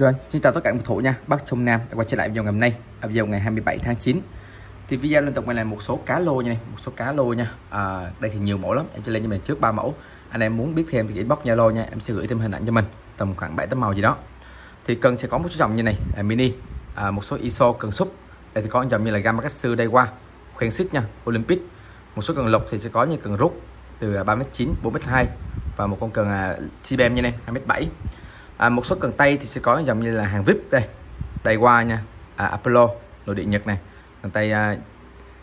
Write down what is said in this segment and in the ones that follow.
Rồi, xin chào tất cả các thủ nha, Bắc Trung Nam đã quay trở lại video ngày hôm nay, ở video ngày 27 tháng 9. Thì video liên tục này là một số cá lô nha, một số cá lô nha. À, đây thì nhiều mẫu lắm, em sẽ lên cho mình trước ba mẫu. Anh em muốn biết thêm thì inbox Zalo nha, em sẽ gửi thêm hình ảnh cho mình, tầm khoảng 7 tấm màu gì đó. Thì cần sẽ có một số dòng như này, là mini, à, một số ISO cần súp. Đây thì có dòng như là Gamakatsu qua khoen xích nha, Olympic. Một số cần lục thì sẽ có như cần rút từ à, 3m9, 4m2 và một con cần à, uh, T-Bam như này, 2m7 à, một số cần tay thì sẽ có dòng như là hàng vip đây tay qua nha. À, Apollo nội địa Nhật này. Cần tay à,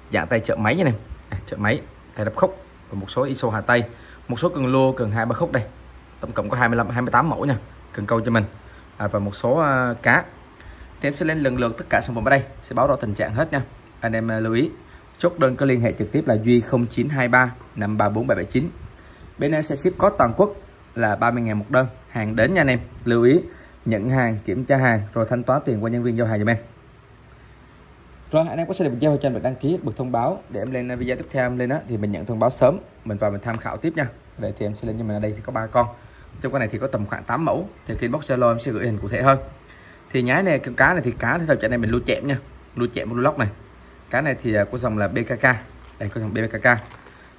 dạng tay trợ máy như này. À, trợ máy tay đập khúc và một số ISO hà tay một số cần lô cần hai ba khúc đây. Tổng cộng có 25 28 mẫu nha. Cần câu cho mình. À, và một số à, cá. Thì em sẽ lên lần lượt tất cả sản phẩm ở đây. Sẽ báo rõ tình trạng hết nha. Anh em à, lưu ý. Chốt đơn có liên hệ trực tiếp là duy 0923 534 779 bên em sẽ ship có toàn quốc là 30.000 một đơn hàng đến nha anh em. Lưu ý, nhận hàng, kiểm tra hàng, rồi thanh toán tiền qua nhân viên giao hàng giùm em. Rồi, anh em có sẽ được giao cho em được đăng ký, bật thông báo để em lên video tiếp theo. Em lên đó thì mình nhận thông báo sớm. Mình vào mình tham khảo tiếp nha. Vậy thì em sẽ lên cho mình ở đây thì có ba con. Trong con này thì có tầm khoảng 8 mẫu. Thì khi inbox zalo em sẽ gửi hình cụ thể hơn. Thì nhái này con cá này thì cá theo cho anh em mình lưu chẹm nha. Lưu chẹm lưu lóc này. Cá này thì à, có dòng là BKK đây, có dòng BKK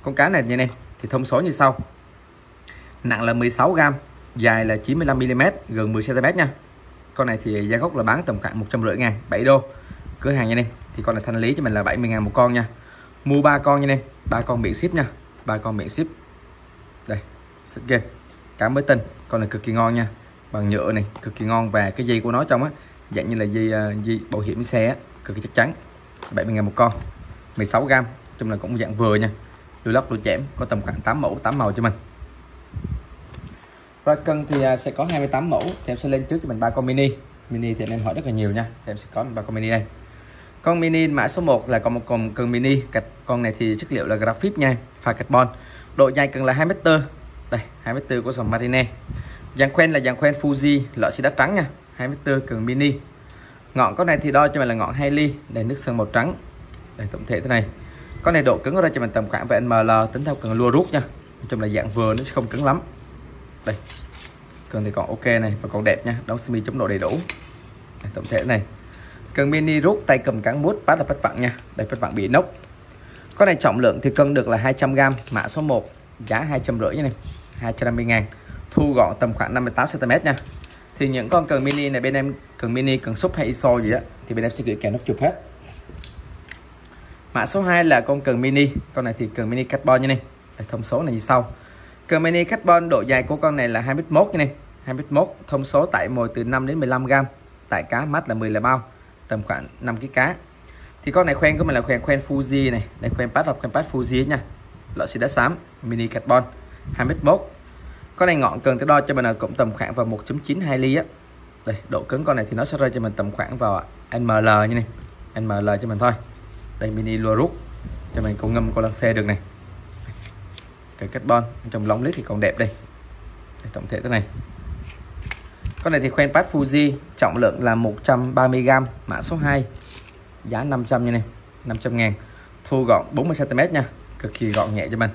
con cá này nha anh em, thì thông số như sau. Nặng là 16 gram dài là 95 mm gần 10 cm nha. Con này thì giá gốc là bán tầm khoảng 150 ngàn 7 đô. Cửa hàng nha anh em thì con này thanh lý cho mình là 70 ngàn một con nha. Mua ba con nha anh em ba con miễn ship nha ba con miễn ship. Đây sức game. Cá mới tinh con này cực kỳ ngon nha. Bằng nhựa này cực kỳ ngon và cái dây của nó trong á dạng như là dây ờ, dây bảo hiểm xe á, cực kỳ chắc chắn. 70 ngàn một con 16 gram chung là cũng dạng vừa nha. Đuôi lóc đuôi chẽm có tầm khoảng 8 mẫu 8 màu cho mình rồi cân thì à, sẽ có 28 mẫu thì em sẽ lên trước cho mình ba con mini. Mini thì anh em hỏi rất là nhiều nha, thì em sẽ có ba con mini đây. Con mini mã số 1 là còn một con cân mini cạch con này thì chất liệu là graphite nha, pha carbon. Độ dài cần là 2 mét đây 2 mét của dòng marine dàn khoen là dàn khoen Fuji loại xi đá trắng nha 2 mét cân mini. Ngọn con này thì đo cho mình là ngọn 2 ly, đây, nước sơn màu trắng. Đây, tổng thể thế này. Con này độ cứng ra cho mình tầm khoảng về ML tính theo cần lua rút nha. Nói chung là dạng vừa nó sẽ không cứng lắm đây. Cần thì còn ok này và còn đẹp nha. Đóng semi chống độ đầy đủ. Đây, tổng thể này. Cần mini rút tay cầm cán bút bắt là bắt vặn nha. Đây bắt vặn bị nốc. Con này trọng lượng thì cân được là 200g mã số 1 giá 250 nha này. 250 ngàn. Thu gọn tầm khoảng 58 cm nha. Thì những con cần mini này bên em cần mini cần súp hay iso gì đó thì bên em sẽ gửi kèm nắp chụp hết. Mã số 2 là con cần mini. Con này thì cần mini carbon như này. Thông số này như sau. Kermini carbon độ dài của con này là 2m1 nha này 2m1 thông số tại mồi từ 5 đến 15 gram tại cá mắt là 10 là bao, tầm khoảng 5 kg cá. Thì con này khoen của mình là khoen khoen Fuji này, đây khoen pad hoặc khoen pad Fuji nha. Loại xì đá xám, mini carbon 2m1 con này ngọn cần tới đo cho mình là cũng tầm khoảng vào 1.92 ly á. Đây, độ cứng con này thì nó sẽ rơi cho mình tầm khoảng vào ML như này ML cho mình thôi. Đây, mini lua rút, cho mình câu ngâm con lăng xe được này cái carbon. Trong lóng lít thì còn đẹp đây. đây tổng thể thế này. Con này thì khoen pad Fuji trọng lượng là 130g mã số 2 giá 500 như này 500 ngàn. Thu gọn 40cm nha cực kỳ gọn nhẹ cho mình.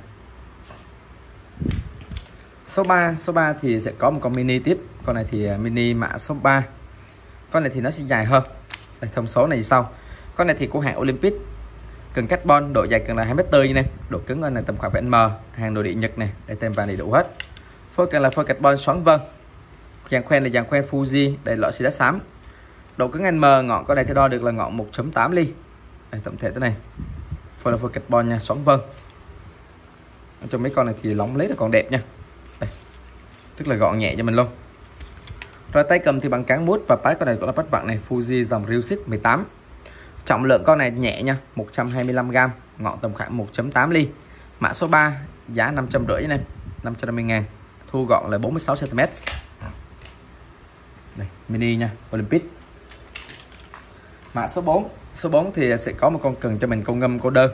Số 3 số 3 thì sẽ có một con mini tiếp. Con này thì à, mini mã số 3 con này thì nó sẽ dài hơn. Đây, thông số này sau con này thì của hãng Olympic cần carbon độ dài cần là 2m4 như này. Độ cứng này tầm khoảng 7 m hàng nội địa Nhật này đây tem vàng đầy đủ hết. Phôi cần là phôi carbon xoắn vân. Dàn khoen là dàn khoen Fuji đây loại xì đá xám. Độ cứng M ngọn có này thì đo được là ngọn 1.8 ly. Đây, tổng thể thế này. Phôi là phôi carbon nha xoắn vân. Trong mấy con này thì lóng lấy là còn đẹp nha. Đây. tức là gọn nhẹ cho mình luôn. Rồi tay cầm thì bằng cán mút và bát con này gọi là bát vặn này Fuji dòng Ryushik 18 Trọng lượng con này nhẹ nha 125g Ngọn tầm khoảng 1.8 ly. Mã số 3 giá 550 này 550 ngàn Thu gọn là 46cm Đây, Mini nha Olympic. Mã số 4 Số 4 thì sẽ có một con cần cho mình câu ngâm cô đơn.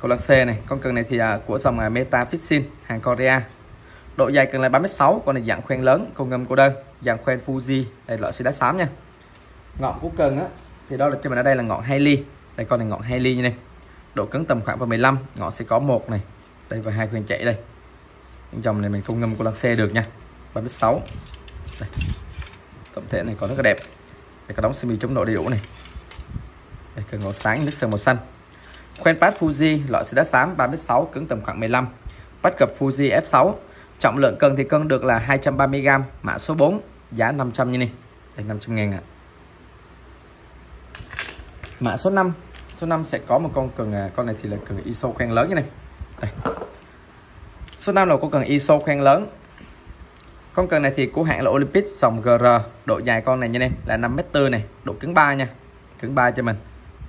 Câu lăng xe này Con cần này thì à, của dòng à, Meta Fishing hàng Korea. Độ dài cần là 36 Con này dạng khoen lớn câu ngâm cô đơn Dạng khoen Fuji Đây loại xi đá xám nha. Ngọn của cần á thì đó là cho mình ở đây là ngọn 2 ly. Đây con này, ngọn 2 ly như này. Độ cứng tầm khoảng vào 15 ngọn sẽ có một này. Đây và hai khuyên chạy đây. Những dòng này mình không ngâm của lăng xe được nha. 36 đây. tổng thể này còn rất là đẹp. Đây có đóng semi chống nổ đầy đủ này. Đây cần màu sáng, nước sơn màu xanh. Khoen pad Fuji, loại xe đá xám 36 cứng tầm khoảng 15 bắt cập Fuji F6 trọng lượng cân thì cân được là 230g mã số 4 giá 500 như này. Đây 500 ngàn ạ. à mã số 5 số 5 sẽ có một con cần à, con này thì là cần ISO khoen lớn như này. Đây. số 5 là con cần ISO khoen lớn. Con cần này thì của hãng là Olympic dòng GR độ dài con này nha em, là 5m4 này, độ cứng 3 nha. Cứng 3 cho mình.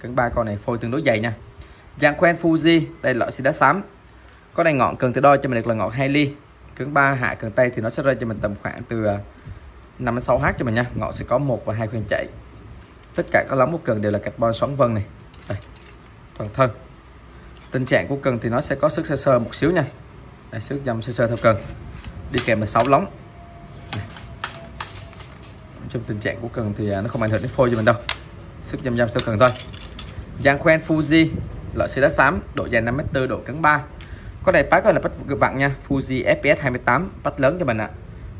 Cứng 3 con này phôi tương đối dày nha. Dạng khoen Fuji, đây loại xi đá xám. Con này ngọn cần từ đo cho mình được là ngọn 2 ly. Cứng 3 hạ cần tay thì nó sẽ rơi cho mình tầm khoảng từ à, 5 đến 6 h cho mình nha. Ngọn sẽ có một và hai khoen chạy tất cả các lóng của cần đều là carbon xoắn vân này. Đây toàn thân. Tình trạng của cần thì nó sẽ có sức sơ sơ một xíu nha. Đây, sức dâm sơ sơ theo cần đi kèm là 6 lóng. Đây. trong tình trạng của cần thì à, nó không ảnh hưởng đến phôi cho mình đâu. Sức dâm dâm theo cần thôi. Dàn khoen Fuji loại xe đá xám độ dài 5m4 độ cứng 3 có này bác gọi là bắt vặn nha. Fuji FPS 28 bắt lớn cho mình ạ.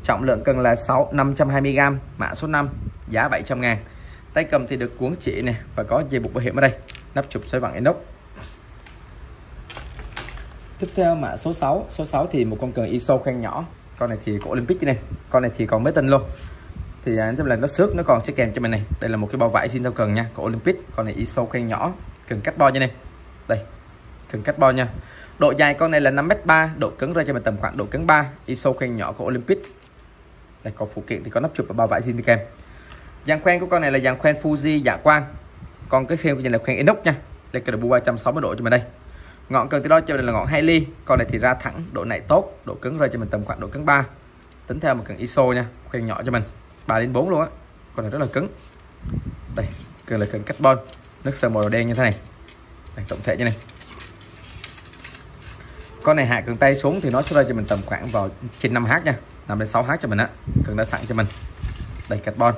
Trọng lượng cần là 6 520g mã số 5 giá 700 ngàn tay cầm thì được cuốn chỉ này và có dây buộc bảo hiểm ở đây. Nắp chụp xoay bằng inox. Tiếp theo mã số 6 số 6 thì một con cần ISO khen nhỏ. Con này thì của Olympic này. Con này thì còn mới tinh luôn. Thì à, trong là nó xước, nó còn sẽ kèm cho mình này. Đây là một cái bao vải xin theo cần nha, của Olympic. Con này ISO khen nhỏ. Cần cắt bo như này đây, cần cắt bo nha. Độ dài con này là 5m3 độ cứng ra cho mình tầm khoảng độ cứng 3 ISO khen nhỏ của Olympic. Đây, có phụ kiện thì có nắp chụp và bao vải zin kèm dàn khoen của con này là dàn khoen Fuji dạ quang còn cái khoen của mình là khoen inox nha. Đây cái bu 360 độ cho mình đây. Ngọn cần tới đó cho mình là ngọn 2 ly. Con này thì ra thẳng độ này tốt độ cứng ra cho mình tầm khoảng độ cứng 3 tính theo một cần ISO nha khoen nhỏ cho mình. 3 đến 4 luôn á. Con này rất là cứng. Đây cần là cần carbon. Nước sơn màu đen như thế này. Đây, tổng thể như này. Con này hạ cần tay xuống thì nó sẽ rơi cho mình tầm khoảng vào trên 5h nha. 5 đến 6h cho mình á. Cần đã thẳng cho mình. Đây carbon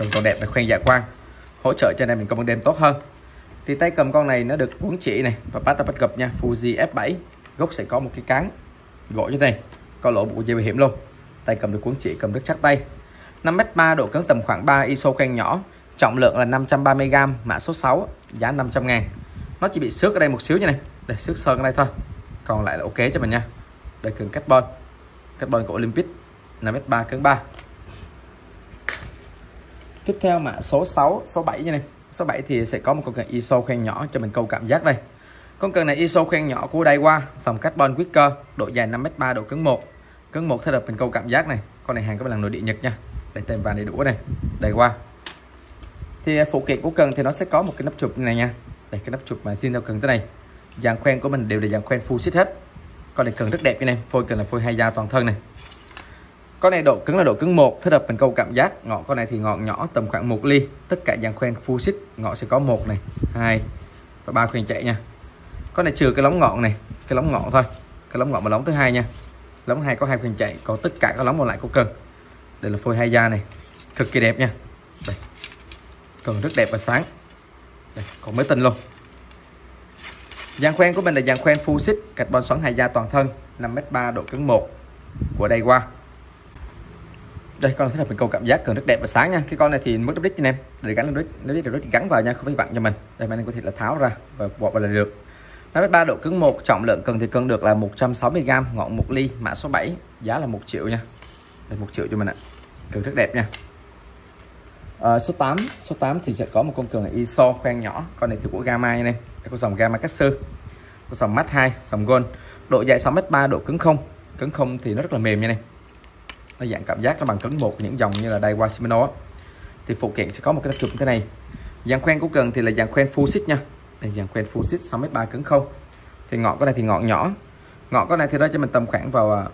cần còn đẹp để khoen dạ quang hỗ trợ cho anh em mình có ban đêm tốt hơn. Thì tay cầm con này nó được cuốn chỉ này, và bắt bắt gập nha, Fuji F7 gốc sẽ có một cái cán gỗ như thế này, có lỗ bộ dây bảo hiểm luôn. Tay cầm được cuốn chỉ, cầm rất chắc tay. 5m3 độ cứng tầm khoảng 3 ISO khoen nhỏ, trọng lượng là 530g mã số 6 giá 500 ngàn. Nó chỉ bị xước ở đây một xíu như này, để xước sơn ở đây thôi. Còn lại là ok cho mình nha. Đây cần carbon carbon của Olympic 5m3 cứng 3 tiếp theo mã số 6 số 7 như này. Số 7 thì sẽ có một con cần ISO khoen nhỏ cho mình câu cảm giác đây. Con cần này ISO khoen nhỏ của đây qua dòng carbon quicker, độ dài 5m3 độ cứng 1 cứng 1 thay là mình câu cảm giác này. Con này hàng các bạn là nội địa Nhật nha. Đây tem vàng đầy đủ này. Đây qua thì à, phụ kiện của cần thì nó sẽ có một cái nắp chụp này nha. Đây, cái nắp chụp mà xin theo cần thế này dàn khoen của mình đều là dàn khoen full sit hết. Con này cần rất đẹp như này. Phôi cần là phôi hai da toàn thân này con này độ cứng là độ cứng một thích hợp mình câu cảm giác. Ngọn con này thì ngọn nhỏ tầm khoảng 1 ly. Tất cả dàn khoen full xích ngọn sẽ có một này hai và ba khoen chạy nha. Con này trừ cái lóng ngọn này cái lóng ngọn thôi. Cái lóng ngọn và lóng thứ hai nha. Lóng hai có hai khoen chạy còn tất cả các lóng còn lại có cần. Đây là phôi hai da này cực kỳ đẹp nha. Đây. cần rất đẹp và sáng. Đây, còn mới tinh luôn. Dàn khoen của mình là dàn khoen full xích carbon xoắn hai da toàn thân 5m3 độ cứng 1 của đây qua đây con sẽ là mình câu cảm giác cần rất đẹp và sáng nha. Cái con này thì mất đít anh em. Để gắn lên đít đít đít gắn vào nha không phải vặn cho mình. Đây mình có thể là tháo ra và bỏ vào là được. Nó với ba độ cứng một trọng lượng cần thì cân được là 160g ngọn 1 ly mã số 7 giá là 1 triệu nha. Đây 1 triệu cho mình ạ. Cần rất đẹp nha. À, số 8 số 8 thì sẽ có một con cường là ISO khoen nhỏ. Con này thì của Gamma nha em. Có dòng Gamma Casser có dòng mắt 2 dòng Gold. Độ dài 6m3 độ cứng không. Cứng không thì nó rất là mềm nha em nó dạng cảm giác nó bằng cứng một những dòng như là Daiwa Shimano thì phụ kiện sẽ có một cái chụp như thế này. Dàn khoen của cần thì là dàn khoen full sit nha. Đây dàn khoen full sit 6m3 cứng không. Thì ngọn cái này thì ngọn nhỏ. Ngọn cái này thì nó cho mình tầm khoảng vào à,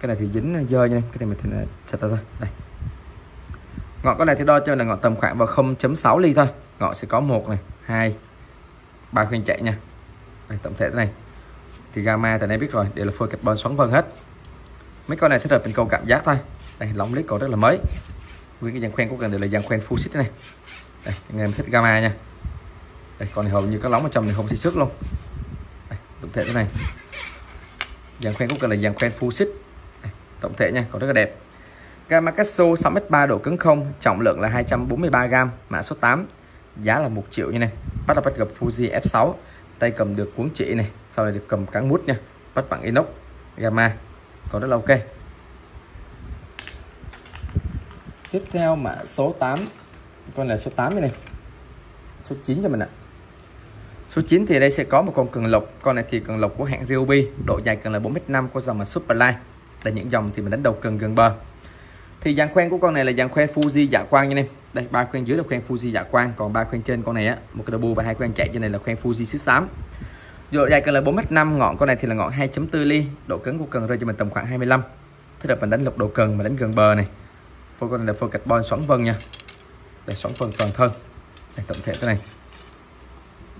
cái này thì dính dơ nha cái này mình thì à, sạch ra đây. Ngọn cái này thì đo cho là ngọn tầm khoảng vào 0.6 ly thôi. Ngọn sẽ có một này hai ba khuyên chạy nha. Đây, tổng thể thế này. Thì gamma tại đây biết rồi đều là phôi carbon xoắn vân hết mấy con này thích hợp bên câu cảm giác thôi. Đây lóng lít còn rất là mới. Nguyên cái dàn khoen của cần đều là dàn khoen full xích này. Đây anh em thích gamma nha. Đây còn này hầu như các lóng ở trong này không xi sức luôn. Đây, tổng thể thế này. Dàn khoen cũng cần là dàn khoen full xích tổng thể nha còn rất là đẹp. Gamma casso 6m3 độ cứng không trọng lượng là 243g mã số 8 giá là 1 triệu như này bắt đầu bắt gặp Fuji F6 tay cầm được cuốn chỉ này sau này được cầm cán mút nha. Bắt vặn inox gamma còn rất là ok. Tiếp theo mã số 8 con là số 8 này. Số 9 cho mình ạ. Số 9 thì đây sẽ có một con cần lộc. Con này thì cần lộc của hãng Ryobi. Độ dài cần là 4m5 của dòng là Superline là những dòng thì mình đánh đầu cần gần bờ. Thì dàn khoen của con này là dàn khoen Fuji dạ quang nha em đây, ba khoen dưới là khoen Fuji dạ quang. Còn ba khoen trên con này á, một cái double và hai khoen chạy trên này là khoen Fuji xứ xám độ dài cần là 4m5 ngọn con này thì là ngọn 2.4 ly. Độ cứng của cần rơi cho mình tầm khoảng 25 thế là mình đánh lục độ cần mà đánh gần bờ này. Phôi con này là phôi carbon xoắn vân nha. Để xoắn vân toàn thân. Đây, tổng thể thế này.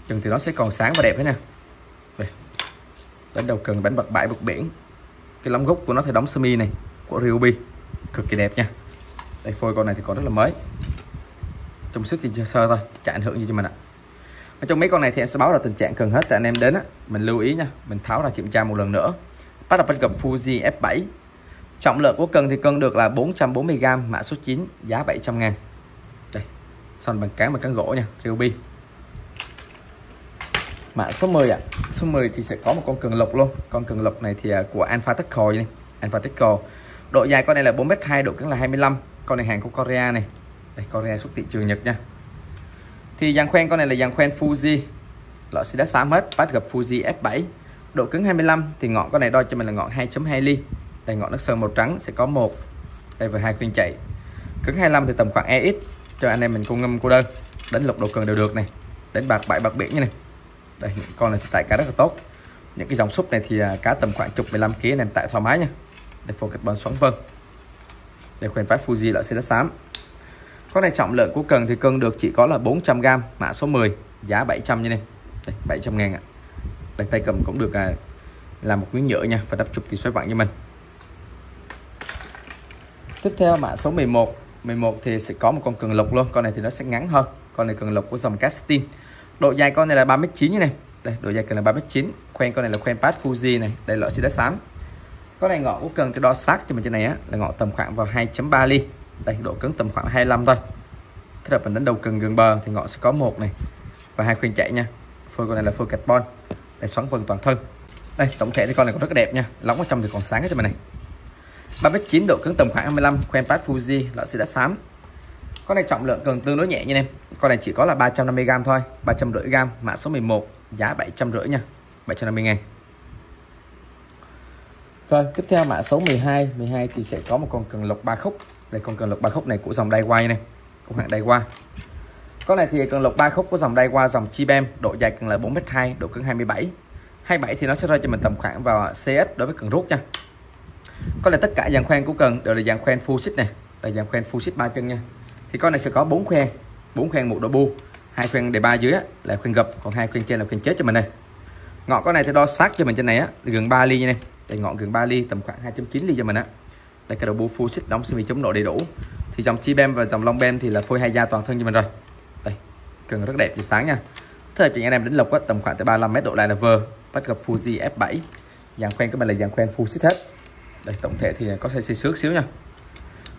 Chừng thì nó sẽ còn sáng và đẹp thế nè. Đây. đánh đầu cần bánh bật bãi bực biển. Cái lóng gốc của nó thì đóng semi này của Ryobi. Cực kỳ đẹp nha. Đây phôi con này thì còn rất là mới. Trong sức thì sơ thôi chả ảnh hưởng gì cho mình ạ ở trong mấy con này thì em sẽ báo là tình trạng cần hết, tại anh em đến á, mình lưu ý nha, mình tháo ra kiểm tra một lần nữa. Bắt đầu bắt gặp Fuji F7 trọng lượng của cân thì cân được là 440g mã số 9 giá 700 ngàn. Đây, son bằng cán bằng cán gỗ nha, Ryobi. Mã số 10 ạ. À. số 10 thì sẽ có một con cần lộc luôn. Con cần lộc này thì à, của Alpha Techco này, Alpha Techco. Độ dài con này là 4m2 độ cứng là 25 con này hàng của Korea này. Đây, Korea xuất thị trường Nhật nha thì dàn khoen con này là dàn khoen Fuji. Loại xì đá xám hết bắt gặp Fuji F7 độ cứng 25 thì ngọn con này đo cho mình là ngọn 2.2 ly. Đây, ngọn nước sơn màu trắng sẽ có một. Đây và hai khuyên chạy. Cứng 25 thì tầm khoảng EX cho anh em mình cung ngâm cô đơn. Đánh lục độ cần đều được này. Đánh bạc bãi bạc biển như này. Đây những con này thì tại cá rất là tốt. Những cái dòng súp này thì à, cá tầm khoảng chục 15 kg anh em tại thoải mái nha. Đây, phô carbon xoắn vân. Đây, khoen phát Fuji loại xe đá xám con này trọng lượng của cần thì cân được chỉ có là 400g mã số 10 giá 700 nha này đây, 700 ngàn ạ. Đây tay cầm cũng được à, làm một miếng nhựa nha và đắp chụp thì xoay vặn cho mình. Tiếp theo mã số 11 11 thì sẽ có một con cần lục luôn con này thì nó sẽ ngắn hơn. Con này cần lục của dòng casting độ dài con này là 3m9 như này đây độ dài cần là 3m9 khoen con này là khoen pad Fuji này đây loại xi đá xám. Con này ngọn của cần cái đo sát cho mình trên này á là ngọn tầm khoảng vào 2.3 ly đây, độ cứng tầm khoảng 25 thôi. Thế là mình đánh đầu cần gần bờ thì ngọn sẽ có một này. Và hai khuyên chạy nha. Phôi con này là phôi carbon. Để xoắn vân toàn thân. Đây, tổng thể thì con này còn rất đẹp nha. Lóng ở trong thì còn sáng cho mình này. 39 độ cứng tầm khoảng 25 quen pad Fuji, loại sẽ đã xám. Con này trọng lượng cần tương đối nhẹ nha em. Con này chỉ có là 350g thôi. 350g mã số 11 giá 750 nha. 750 ngàn. Rồi, tiếp theo mã số 12 12 thì sẽ có một con cần lộc 3 khúc đây, con cần lực ba khúc này của dòng Daiwa này. Của hãng Daiwa con này thì cần lực ba khúc của dòng Daiwa dòng Chibem độ dài cần là 4m2 độ cứng 27 27 thì nó sẽ rơi cho mình tầm khoảng vào CS đối với cần rút nha. Có là tất cả dàn khoen của cần đều là dàn khoen full xích này, là dàn khoen full xích ba chân nha. Thì con này sẽ có bốn khoen bốn khoen một độ bu, hai khoen đề ba dưới là khoen gập, còn hai khoen trên là khoen chết cho mình đây ngọn con này thì đo sát cho mình trên này á, gần 3 ly nha em đây, ngọn gần 3 ly, tầm khoảng 2.9 ly cho mình á đây cái đầu bu full xích đóng semi chống nổ đầy đủ. Thì dòng chi bem và dòng long bem thì là phôi hai da toàn thân cho mình rồi. Đây cần rất đẹp thì sáng nha. Thế là chị anh em đến lộc á, tầm khoảng tới 35 mét độ lại là vờ bắt gặp Fuji F7 dàn khoen các bạn là dàn khoen full xích hết. Đây tổng thể thì có xe xì xước xíu nha.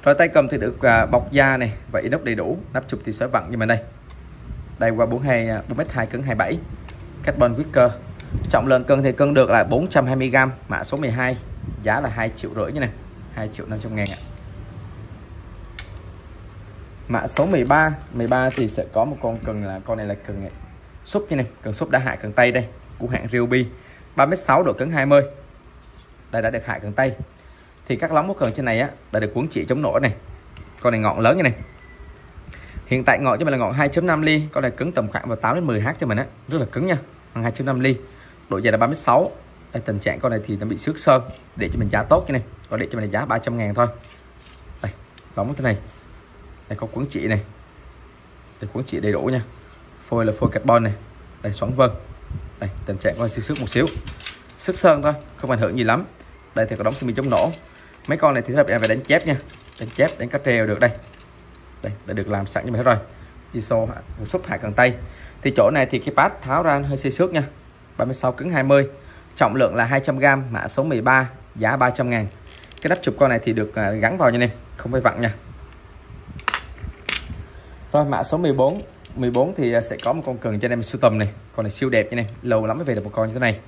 Rồi tay cầm thì được à, bọc da này và inox đầy đủ nắp chụp thì xoáy vặn như mình đây. Đây qua 42 4m2 à, cứng 27 carbon wicker trọng lượng cân thì cân được là 420g mã số 12 giá là 2 triệu rưỡi như này 2 triệu 500 ngàn ạ. Mã số 13 13 thì sẽ có một con cần là, con này là cần súp như này, cần súp đã hạ cần tay đây, của hãng Ryobi. 3m6 độ cứng 20 đây đã được hạ cần tay. Thì các lóng của cần trên này á, đã được cuốn chỉ chống nổ này. Con này ngọn lớn như này. Hiện tại ngọn cho mình là ngọn 2.5 ly, con này cứng tầm khoảng vào 8 đến 10 h cho mình á. Rất là cứng nha bằng 2.5 ly. Độ dài là 36 đây, tình trạng con này thì nó bị xước sơn. Để cho mình giá tốt như này. Còn để cho mình giá 300 ngàn thôi. Đây đóng thế này. Đây có cuốn chỉ này. Đây cuốn chỉ đầy đủ nha. Phôi là phôi carbon này. Đây xoắn vân. Đây tình trạng con xước một xíu. Sức sơn thôi không ảnh hưởng gì lắm. Đây thì có đóng semi chống nổ. Mấy con này thì sẽ phải đánh chép nha. Đánh chép đánh cá treo được đây. Đây đã được làm sẵn như hết rồi. ISO xúc hạ cần tay. Thì chỗ này thì cái pad tháo ra hơi xê xước nha. 36 cứng 20 trọng lượng là 200g mã số 13 giá 300 ngàn. Cái đắp chụp con này thì được à, gắn vào như này không phải vặn nha. Rồi, mã số 14 14 thì à, sẽ có một con cần cho anh em sưu tầm này. Con này siêu đẹp như này lâu lắm mới về được một con như thế này.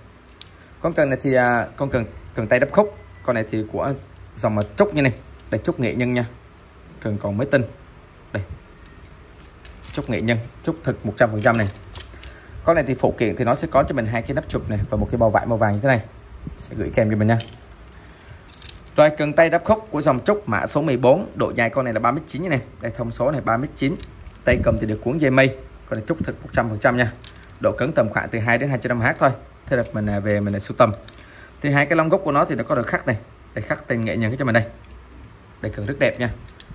Con cần này thì à, con cần cần tay đắp khúc. Con này thì của dòng mà trúc như này đây, trúc nghệ nhân nha. Cần còn mới tinh. Đây. Trúc nghệ nhân, trúc thực 100% này con này thì phụ kiện thì nó sẽ có cho mình hai cái nắp chụp này và một cái bao vải màu vàng như thế này. Sẽ gửi kèm cho mình nha. Rồi, cần tay đắp khúc của dòng trúc mã số 14 độ dài con này là 39 như này. Đây, thông số này 39 tay cầm thì được cuốn dây mây. Con này trúc thực 100% nha. Độ cứng tầm khoảng từ 2 đến 200h thôi. Thế là mình à, về mình à, sưu tầm. Thì hai cái lông gốc của nó thì nó có được khắc này. Để khắc tên nghệ nhân cho mình đây. Đây, cần rất đẹp nha.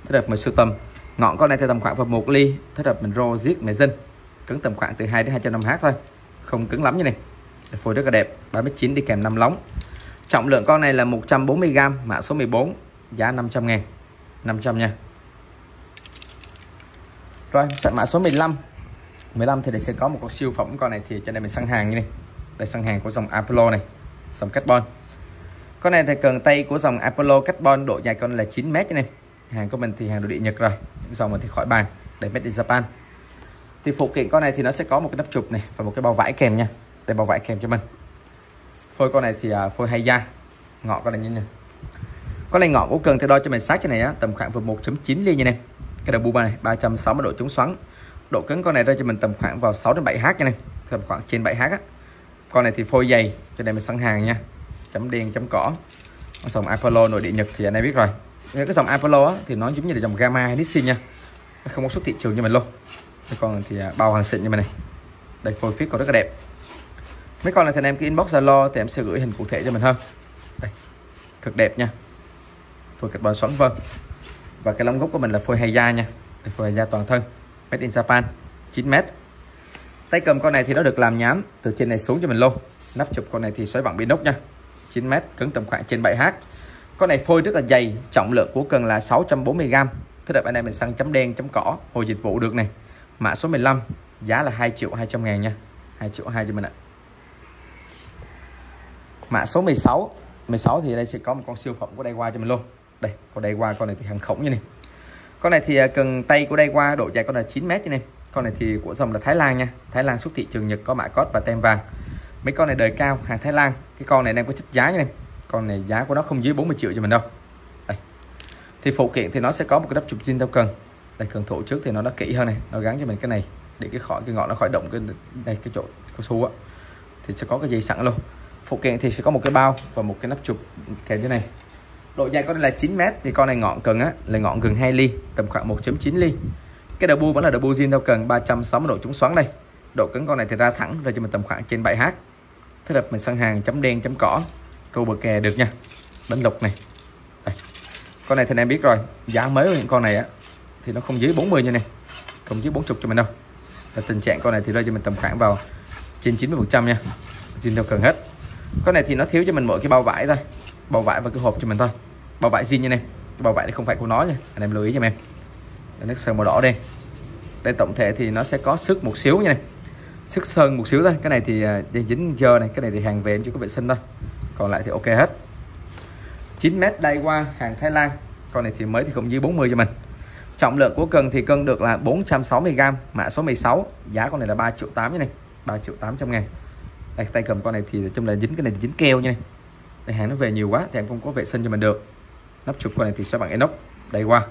Thế là mình sưu tầm. Ngọn con này thì tầm khoảng vào một ly. Thế là mình rô giết mẹ dinh cứng tầm khoảng từ 2 đến 250h thôi. Không cứng lắm như này. Phôi rất là đẹp. 39 đi kèm 5 lóng. Trọng lượng con này là 140g mã số 14 giá 500 ngàn. 500 nha. Rồi chạy mã số 15 15 thì đây sẽ có một con siêu phẩm con này thì cho nên mình săn hàng như này. Đây, săn hàng của dòng Apollo này, dòng carbon. Con này thì cần tay của dòng Apollo carbon, độ dài con là 9 mét này. Hàng của mình thì hàng đồ địa Nhật rồi. Dòng mình thì khỏi bàn. Để made in Japan thì phụ kiện con này thì nó sẽ có một cái nắp chụp này và một cái bao vải kèm nha. Đây bao vải kèm cho mình. Phôi con này thì à, phôi hay da. Ngọn con này như này con này ngọn của cần thì đo cho mình sát cho này á tầm khoảng vừa 1.9 ly như này. Cái đầu buba này 360 độ chống xoắn. Độ cứng con này đo cho mình tầm khoảng vào 6 đến 7 h như này. Tầm khoảng trên 7 h á. Con này thì phôi dày cho nên mình sẵn hàng nha. Chấm đen chấm cỏ. Dòng Apollo nội địa Nhật thì anh em biết rồi. Cái dòng Apollo á, thì nó giống như là dòng Gamma hay Nissin nha. Nó không có xuất thị trường như mình luôn mấy con thì à, bao hàng xịn như này. Đây phôi fit còn rất là đẹp. Mấy con này thì anh em cứ inbox Zalo thì em sẽ gửi hình cụ thể cho mình hơn đây cực đẹp nha. Phôi carbon xoắn vân. Và cái lông gốc của mình là phôi hay da nha. Đây, phôi hay da toàn thân. Made in Japan 9m tay cầm con này thì nó được làm nhám từ trên này xuống cho mình luôn. Nắp chụp con này thì xoáy bằng pin nốc nha. 9m cứng tầm khoảng trên 7h con này phôi rất là dày trọng lượng của cần là 640g thế đẹp anh em mình săn chấm đen chấm cỏ hồi dịch vụ được này mã số 15 giá là 2 triệu 200 ngàn nha. 2 triệu 2 cho mình ạ. Mã số 16 16 thì đây sẽ có một con siêu phẩm của đây qua cho mình luôn. Đây, con đây qua, con này thì hàng khổng như này. Con này thì à, cần tay của đây qua độ dài con là 9 mét như này. Con này thì của dòng là Thái Lan nha. Thái Lan xuất thị trường Nhật có mã code và tem vàng. Mấy con này đời cao, hàng Thái Lan. Cái con này đang có chất giá như này. Con này giá của nó không dưới 40 triệu cho mình đâu. Đây. thì phụ kiện thì nó sẽ có một cái đắp chụp zin theo cần đây cần thủ trước thì nó đã kỹ hơn này. Nó gắn cho mình cái này, để cái khỏi, cái ngọn nó khỏi động cái, đây, cái chỗ cao su á. Thì sẽ có cái dây sẵn luôn. Phụ kiện thì sẽ có một cái bao và một cái nắp chụp kèm thế này. Độ dài con này là 9 mét, thì con này ngọn cần á, là ngọn gần 2 ly, tầm khoảng 1.9 ly. Cái đầu bu vẫn là đầu bu zin theo cần 360 độ chống xoắn đây. Độ cứng con này thì ra thẳng rồi cho mình tầm khoảng trên 7h thế là mình sang hàng chấm đen, chấm cỏ, câu bờ kè được nha. Bánh lục này. Đây. con này thì anh em biết rồi, giá mới của những con này á thì nó không dưới 40 như này không dưới 40 cho mình đâu. Và tình trạng con này thì rơi cho mình tầm khoảng vào trên 90 phần trăm nha. Zin đâu cần hết. Con này thì nó thiếu cho mình mỗi cái bao vải thôi. Bao vải và cái hộp cho mình thôi. Bao vải zin như này bao vải thì không phải của nó nha. Anh em lưu ý cho em. Nước sơn màu đỏ đây. Đây tổng thể thì nó sẽ có sức một xíu như này sức sơn một xíu thôi. Cái này thì à, dây dính dơ này. Cái này thì hàng về em chưa có vệ sinh thôi. Còn lại thì ok hết. 9 mét đay qua hàng Thái Lan. Con này thì mới thì không dưới 40 cho mình trọng lượng của cần thì cân được là 460g mã số 16 giá con này là 3 triệu 8 như này. 3 triệu 800 ngàn. Đây, tay cầm con này thì trong là dính cái này thì dính keo như này. Đây, hàng nó về nhiều quá thì em không có vệ sinh cho mình được. Nắp chụp con này thì sẽ bằng inox. Đây qua.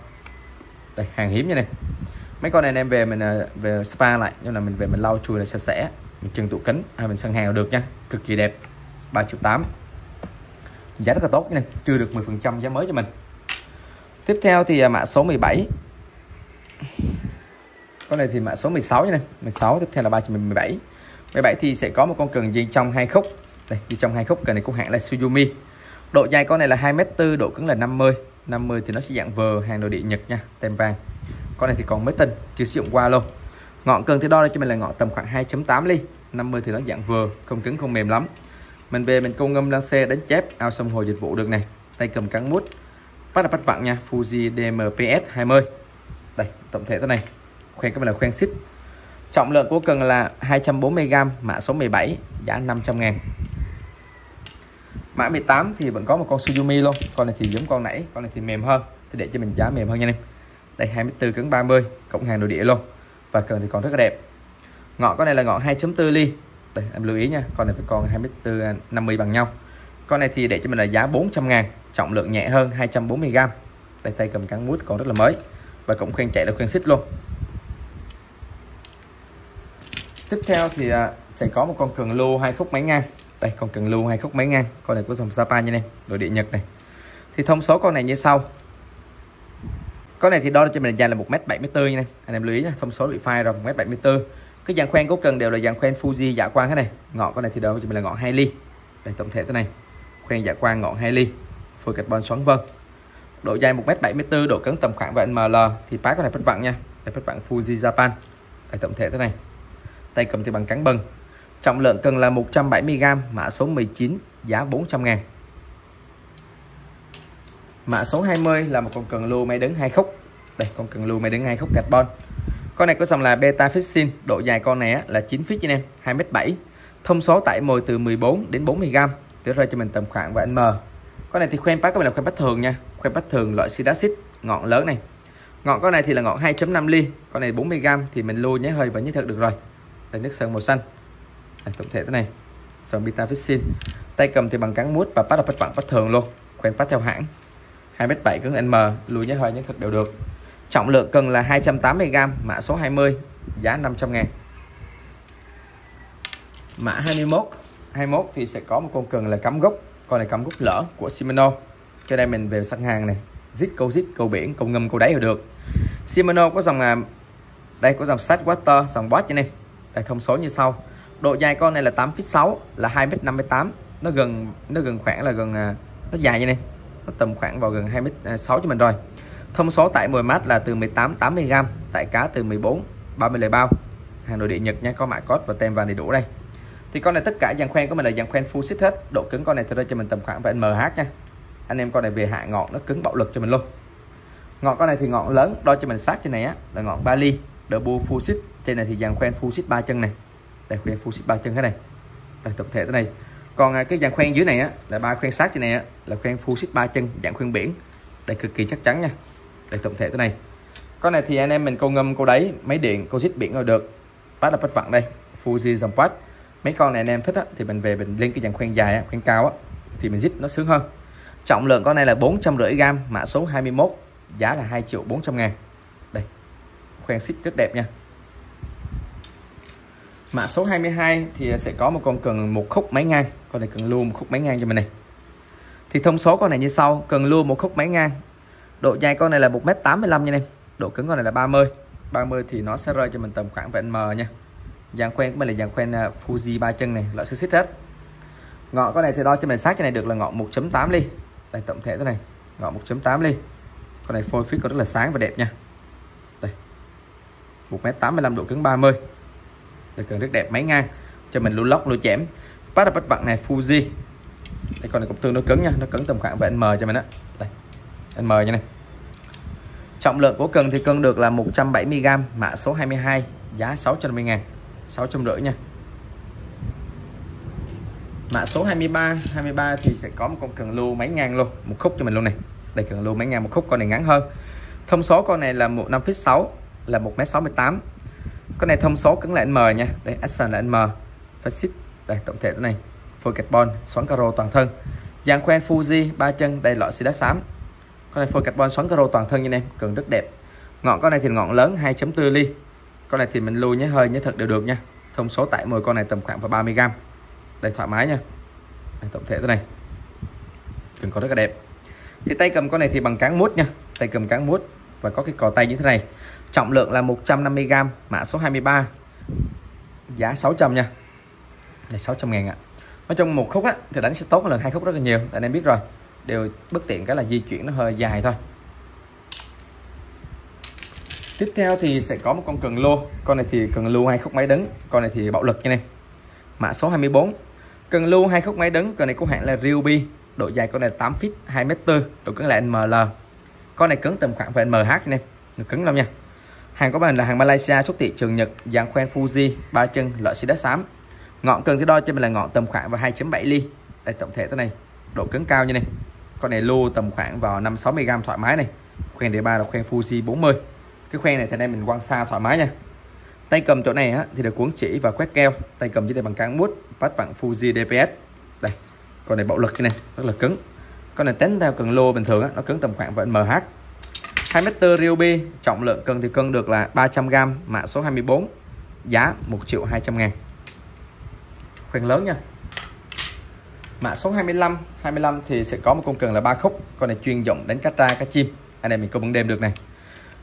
Đây, hàng hiếm như này. Mấy con này em về mình à, về spa lại. Nhưng là mình về mình lau chùi là sạch sẽ. Mình trưng tủ kính. Hay mình sân hàng được nha. Cực kỳ đẹp. 3 triệu 8 giá rất là tốt nha chưa được 10 phần trăm giá mới cho mình. Tiếp theo thì à, mã số 17 con này thì mã số 16 như này. 16 tiếp theo là 317 17 thì sẽ có một con cần dây trong hai khúc? Đây dây trong hai khúc, cần này cũng hãng là Suzumi độ dài con này là 2m4 độ cứng là 50 50 thì nó sẽ dạng vờ hàng nội địa Nhật nha, tem vàng. Con này thì còn mới tinh, chưa sử dụng qua luôn. Ngọn cần thì đo đây cho mình là ngọn tầm khoảng 2.8 ly. 50 thì nó dạng vừa không cứng, không mềm lắm. Mình về mình câu ngâm lăng xe đánh chép, ao sông hồ dịch vụ được này. Tay cầm cắn mút. Bắt là bắt vặn nha, Fuji DMPS 20 đây, tổng thể thế này. Khoen các bạn là khoen xích trọng lượng của cần là 240g mã số 17 giá 500 ngàn. Mã 18 thì vẫn có một con Suzumi luôn. Con này thì giống con nãy, con này thì mềm hơn. Thì để cho mình giá mềm hơn nha em. Đây 24 cứng 30 cộng hàng nội địa luôn. Và cần thì còn rất là đẹp. Ngọn con này là ngọn 2.4 ly. Đây, em lưu ý nha, con này phải còn 24 50 à, bằng nhau. Con này thì để cho mình là giá 400 ngàn, trọng lượng nhẹ hơn 240g đây, tay cầm cán mút còn rất là mới và cổng khoang chạy là khoang xích luôn. Tiếp theo thì à, sẽ có một con cần lưu hai khúc máy ngang. Đây, con cần lưu hai khúc máy ngang. Con này của dòng Sapa như này, nội địa Nhật này. Thì thông số con này như sau. Con này thì đo cho mình dài là 1m74 như này anh em lưu ý nha, thông số bị file rồi 1m74 cái dàn khoen của cần đều là dàn khoen Fuji dạ quang thế này. Ngọn con này thì đo cho mình là ngọn 2 ly. Đây, tổng thể thế này. Khoen dạ quang ngọn 2 ly. Phôi carbon xoắn vân độ dài 1m74 độ cứng tầm khoảng và ML. Thì phá có thể bất vặn nha. Để bất vặn Fuji Japan. Đây, tổng thể thế này. Tay cầm thì bằng cán bần trọng lượng cần là 170g mã số 19 giá 400 ngàn. Mã số 20 là một con cần lưu máy đứng hai khúc. Đây, con cần lưu máy đứng hai khúc carbon. Con này có dòng là beta fixin. Độ dài con này là 9 feet anh em 2m7 thông số tải mồi từ 14 đến 40g để rơi cho mình tầm khoảng và M con này thì khoen bác các bạn là khoen bát thường nha khoen bát thường loại sidacid ngọn lớn này. Ngọn con này thì là ngọn 2.5 ly con này 40g thì mình lôi nhé hơi và nhé thật được rồi. Đây nước sơn màu xanh. Đây, tổng thể thế này. Sơn beta fixin tay cầm thì bằng cán mút và bắt là bắt vặn bắt thường luôn. Khoen bắt theo hãng. 2m7 cứng M lùi nhé hơi nhé thật đều được. Trọng lượng cần là 280g mã số 20 giá 500 ngàn. Mã 21 21 thì sẽ có một con cần là cắm gốc. Con này cắm gốc lỡ của Shimano cho đây mình về sẵn hàng này. Zip câu zip câu biển câu ngâm câu đáy là được. Shimano có dòng à, đây có dòng sát water dòng boss cho nên. Đây thông số như sau. Độ dài con này là 8 feet 6 là 2 m 58 nó gần nó gần khoảng là gần à, nó dài như này. Nó tầm khoảng vào gần 2 m 6 cho mình rồi. Thông số tại 10 mát là từ 18 80g tại cá từ 14 30 lời bao. Hàng nội địa Nhật nha có mã code và tem vàng đầy đủ đây. Thì con này tất cả dàn khoen của mình là dàn khoen full sit hết. Độ cứng con này tôi cho mình tầm khoảng và MH nha anh em con này về hạ ngọn nó cứng bạo lực cho mình luôn. Ngọn con này thì ngọn lớn đo cho mình sát trên này á là ngọn Bali double full sit trên này thì dàn khoen full sit ba chân này. Đây khoen full sit ba chân thế này. Đây tổng thể thế này. Còn à, cái dàn khoen dưới này á là ba khoen sát trên này á là khoen full sit ba chân dạng khoen biển. Đây cực kỳ chắc chắn nha. Đây tổng thể thế này. Con này thì anh em mình câu ngâm câu đáy máy điện câu dít biển rồi được. Bắt là bắt vặn đây Fuji dòng quát. Mấy con này anh em thích á, thì mình về mình lên cái dàn khoen dài á, khoen cao á, thì mình zip nó sướng hơn trọng lượng con này là 450 g, mã số 21 giá là 2 triệu 400 ngàn. Đây khoen xích rất đẹp nha. Mã số 22 thì sẽ có một con cần một khúc máy ngang. Con này cần lưu một khúc máy ngang cho mình này. Thì thông số con này như sau cần lưu một khúc máy ngang. Độ dài con này là 1m85 nha em. Độ cứng con này là 30 30 thì nó sẽ rơi cho mình tầm khoảng vẹn M nha. Dàn khoen của mình là dàn khoen à, Fuji ba chân này loại xích hết. Ngọ con này thì đo cho mình sát cái này được là ngọ 1.8 ly đây, tổng thể thế này. Ngọn 1.8 ly con này phôi fit có rất là sáng và đẹp nha. Đây. 1m85 độ cứng 30 đây cần rất đẹp, máy ngang. Cho mình lưu lóc, lưu chém. Bắt được bắt vặn này, Fuji. Đây, con này cũng tương đối cứng nha. Nó cứng tầm khoảng về M cho mình á. Đây. M như này. Trọng lượng của cần thì cân được là 170g mã số 22 giá 650 ngàn. 650 nha mã số 23 23 thì sẽ có một con cần lưu máy ngang luôn. Một khúc cho mình luôn này. Đây, cần lưu máy ngang một khúc, con này ngắn hơn. Thông số con này là 1 5 feet 6 là 1m68 con này thông số cứng là M nha. Đây action là M. Facet đây, tổng thể này. Phôi carbon, xoắn caro toàn thân. Dàn khoen Fuji, ba chân. Đây, lọ xi đá xám. Con này phôi carbon, xoắn caro toàn thân như này. Cần rất đẹp. Ngọn con này thì ngọn lớn 2.4 ly. Con này thì mình lưu nhé, hơi nhé, thật đều được nha. Thông số tại mồi con này tầm khoảng vào 30 g đây thoải mái nha. Đây, tổng thể thế này. Cần có rất là đẹp. Thì tay cầm con này thì bằng cán mút nha. Tay cầm cán mút và có cái cò tay như thế này. Trọng lượng là 150 g mã số 23 giá 600 nha. Đây 600 ngàn ạ. Nói chung một khúc á thì đánh sẽ tốt hơn hai khúc rất là nhiều. Tại em biết rồi đều bất tiện cái là di chuyển nó hơi dài thôi. Tiếp theo thì sẽ có một con cần lô. Con này thì cần lưu hai khúc máy đứng con này thì bạo lực như này. Mã số 24 cần lưu hai khúc máy đứng, con này có hãng là Ryobi độ dài con này 8 feet 2 m 4 độ cứng là ML con này cứng tầm khoảng về MH anh em cứng lắm nha. Hàng của mình là hàng Malaysia xuất thị trường Nhật dàn khoen Fuji, ba chân loại xi đá xám. Ngọn cần cái đo cho mình là ngọn tầm khoảng vào 2.7 ly. Đây, tổng thể thế này, độ cứng cao như này. Con này lưu tầm khoảng vào 5 60 g thoải mái này. Khoen đề ba là khoen Fuji 40 cái khoen này thì anh em mình quăng xa thoải mái nha tay cầm chỗ này á, thì được cuốn chỉ và quét keo. Tay cầm dưới đây bằng cán bút bắt vặn Fuji DPS đây con này bạo lực cái này rất là cứng. Con này tính theo cần lô bình thường á, nó cứng tầm khoảng vẫn MH 2 m Ryobi trọng lượng cân thì cân được là 300g mã số 24 giá 1 triệu 200 ngàn. Khoen lớn nha. Mã số 25 25 thì sẽ có một con cần là ba khúc. Con này chuyên dụng đánh cá tra cá chim. Anh em mình cung đêm được này.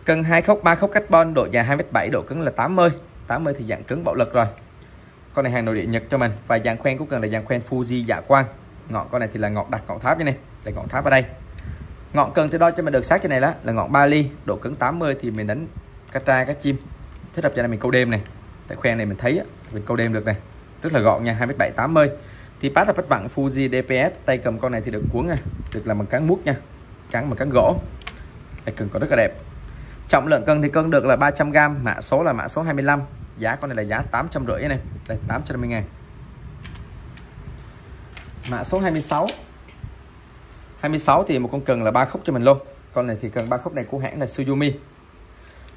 Cân 2 khốc 3 khốc carbon, độ dài 2m7 độ cứng là 80 80 thì dạng cứng bạo lực rồi. Con này hàng nội địa Nhật cho mình. Và dàn khoen cũng cần là dàn khoen Fuji dạ quang. Ngọn con này thì là ngọn đặt ngọn tháp như này. Để ngọn tháp ở đây. Ngọn cần thì đo cho mình được sát trên này đó là ngọn 3 ly, độ cứng 80 thì mình đánh cá tra, cá chim. Thích hợp cho này mình câu đêm này. Tại khoen này mình thấy mình câu đêm được này. Rất là gọn nha 2m7 80 thì phát là bắt vặn Fuji DPS tay cầm con này thì được cuốn nha. Được làm bằng cán mút nha. Cán bằng cán gỗ. Đây cần có rất là đẹp trọng lượng cân thì cân được là 300g mã số là mã số 25 giá con này là giá 850 này, đây 850 ngàn. Mã số 26 26 thì một con cần là ba khúc cho mình luôn. Con này thì cần ba khúc này của hãng là Suzumi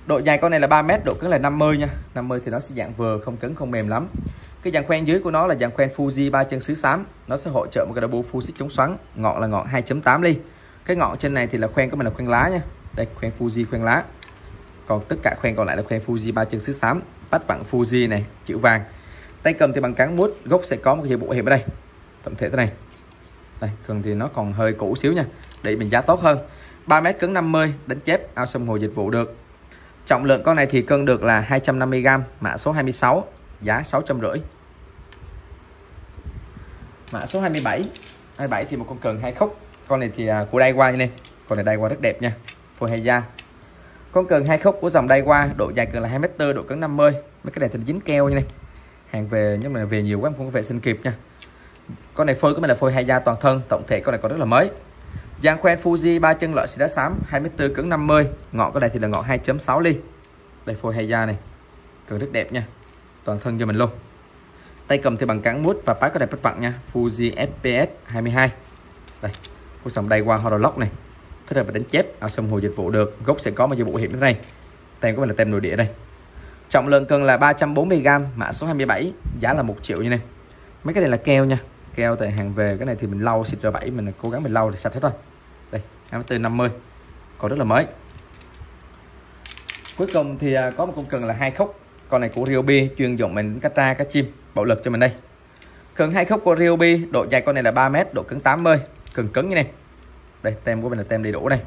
độ dài con này là 3m độ cứng là 50 nha. 50 thì nó sẽ dạng vừa không cứng, không mềm lắm. Cái dàn khoen dưới của nó là dàn khoen Fuji ba chân sứ xám. Nó sẽ hỗ trợ một cái đầu full xích chống xoắn, ngọn là ngọn 2.8 ly. Cái ngọn trên này thì là khoen của mình là khoen lá nha. Đây, khoen Fuji, khoen lá còn tất cả khoen còn lại là khoen Fuji, ba chân sứ xám. Bắt vặn Fuji này, chữ vàng. Tay cầm thì bằng cán mút gốc sẽ có một cái bộ hiệp ở đây. Tổng thể thế này. Đây cần thì nó còn hơi cũ xíu nha. Để mình giá tốt hơn. 3 mét cứng 50 đánh chép, ao sông hồ dịch vụ được. Trọng lượng con này thì cân được là 250g mã số 26 giá 650 mã số 27 27 thì một con cần hai khúc. Con này thì à, của đai qua như này con này đai qua rất đẹp nha. Phô hay da con cần hai khúc của dòng đai qua độ dài cần là 2 m độ cứng 50 mấy cái này thì dính keo như này. Hàng về, nhưng mà về nhiều quá, em không có vệ sinh kịp nha. Con này phôi của mình là phôi hai da toàn thân, tổng thể con này còn rất là mới. Giang khoen Fuji, ba chân loại xì đá xám 24 cứng 50 ngọn cái này thì là ngọn 2.6 ly. Đây, phôi hai da này. Cần rất đẹp nha. Toàn thân cho mình luôn. Tay cầm thì bằng cán mút và phát có đẹp bất vặn nha. Fuji FPS 22 đây, của dòng đây qua Horolock này thế là đánh chép ở sông hồ dịch vụ được. Gốc sẽ có một dịch vụ hiểm thế này? Tem của mình là tem nội địa đây? Trọng lượng cần là 340g mã số 27 giá là 1 triệu như này. Mấy cái này là keo nha. Keo tại hàng về, cái này thì mình lau xịt ra 7 mình cố gắng mình lau thì sạch hết thôi. Đây 24 50 còn rất là mới. Cuối cùng thì à, có một con cần là hai khúc. Con này của Ryobi, chuyên dụng mình cá tra, cá chim, bạo lực cho mình đây. Cần hai khúc của Ryobi, độ dài con này là 3 mét, độ cứng 80 cần cứng như này đây, tem của mình là tem đầy đủ này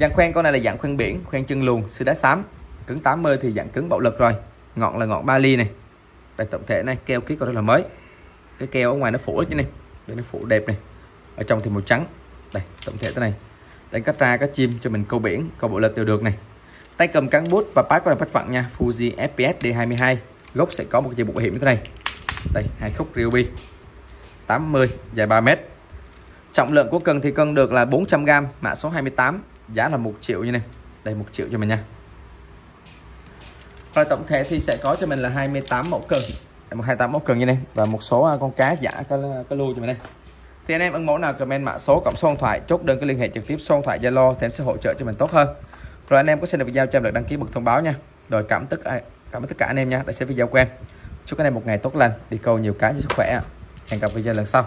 dạng khoen con này là dạng khoen biển, khoen chân luồn sư đá xám. Cứng 80 thì dạng cứng bạo lực rồi. Ngọn là ngọn ba ly này. Đây, tổng thể này, keo kít còn rất là mới. Cái keo ở ngoài nó phủ chứ này. Đây, nó phủ đẹp này. Ở trong thì màu trắng. Đây, tổng thể thế này. Đánh cắt ra các chim cho mình câu biển, câu bộ lực đều được này. Tay cầm cán bút và bát có là bắt vặn nha. Fuji FPS D22 gốc sẽ có một cái bộ bảo hiểm như thế này. Đây, hai khúc Ryobi 80 dài 3 mét trọng lượng của cần thì cân được là 400g mã số 28 giá là 1 triệu như này đây 1 triệu cho mình nha. Rồi, tổng thể thì sẽ có cho mình là 28 mẫu cần 28 mẫu cần như này và một số à, con cá giả cái cái lưu cho mình đây. Thì anh em ưng mẫu nào comment mã số cộng số điện thoại, chốt đơn cái liên hệ trực tiếp số điện thoại Zalo thì em sẽ hỗ trợ cho mình tốt hơn. Rồi, anh em có xem được video cho em được đăng ký bật thông báo nha. Rồi, cảm tức cảm ơn tất cả anh em nha đã xem video của em. Chúc anh em một ngày tốt lành, đi câu nhiều cá cho sức khỏe. Hẹn gặp video lần sau.